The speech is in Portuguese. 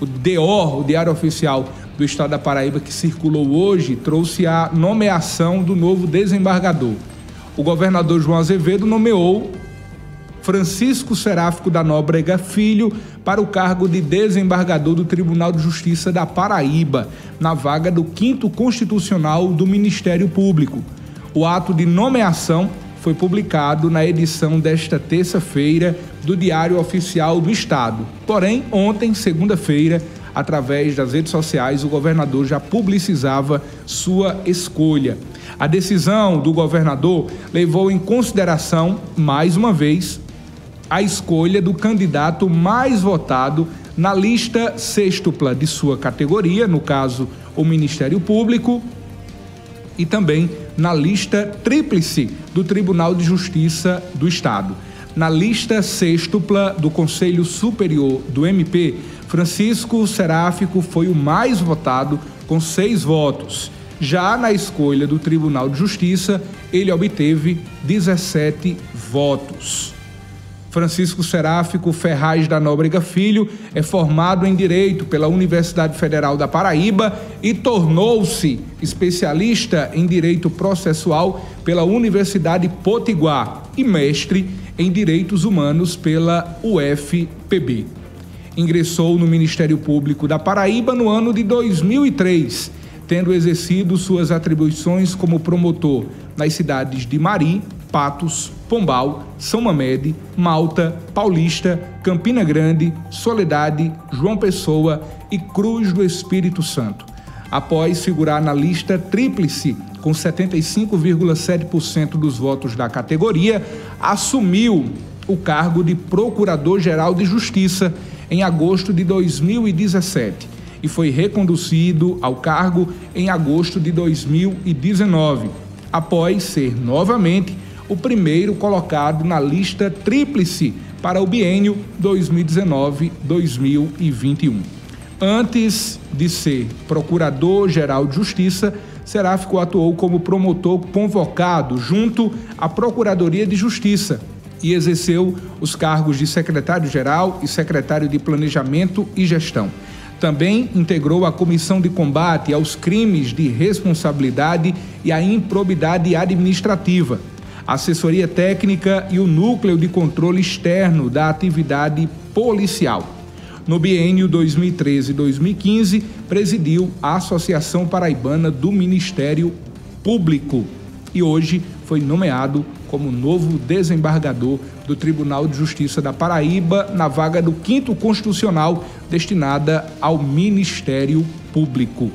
o DO, o Diário Oficial do Estado da Paraíba, que circulou hoje, trouxe a nomeação do novo desembargador. O governador João Azevedo nomeou Francisco Seráfico da Nóbrega Filho para o cargo de desembargador do Tribunal de Justiça da Paraíba, na vaga do 5 Constitucional do Ministério Público. O ato de nomeação foi publicado na edição desta terça-feira do Diário Oficial do Estado. Porém, ontem, segunda-feira, através das redes sociais, o governador já publicizava sua escolha. A decisão do governador levou em consideração, mais uma vez, a escolha do candidato mais votado na lista sextupla de sua categoria, no caso, o Ministério Público, e também na lista tríplice do Tribunal de Justiça do Estado. Na lista sextupla do Conselho Superior do MP, Francisco Seráfico foi o mais votado, com seis votos. Já na escolha do Tribunal de Justiça, ele obteve 17 votos. Francisco Seráfico Ferraz da Nóbrega Filho é formado em Direito pela Universidade Federal da Paraíba e tornou-se especialista em Direito Processual pela Universidade Potiguar e mestre em Direitos Humanos pela UFPB. Ingressou no Ministério Público da Paraíba no ano de 2003, tendo exercido suas atribuições como promotor nas cidades de Mari, Patos, Pombal, São Mamede, Malta, Paulista, Campina Grande, Soledade, João Pessoa e Cruz do Espírito Santo. Após figurar na lista tríplice com 75,7% dos votos da categoria, assumiu o cargo de Procurador-Geral de Justiça em agosto de 2017 e foi reconduzido ao cargo em agosto de 2019, após ser novamente o primeiro colocado na lista tríplice para o biênio 2019-2021. Antes de ser Procurador-Geral de Justiça, Seráfico atuou como promotor convocado junto à Procuradoria de Justiça e exerceu os cargos de secretário-geral e secretário de Planejamento e Gestão. Também integrou a Comissão de Combate aos Crimes de Responsabilidade e à Improbidade Administrativa, assessoria técnica e o núcleo de controle externo da atividade policial. No biênio 2013-2015, presidiu a Associação Paraibana do Ministério Público e hoje foi nomeado como novo desembargador do Tribunal de Justiça da Paraíba na vaga do quinto constitucional destinada ao Ministério Público.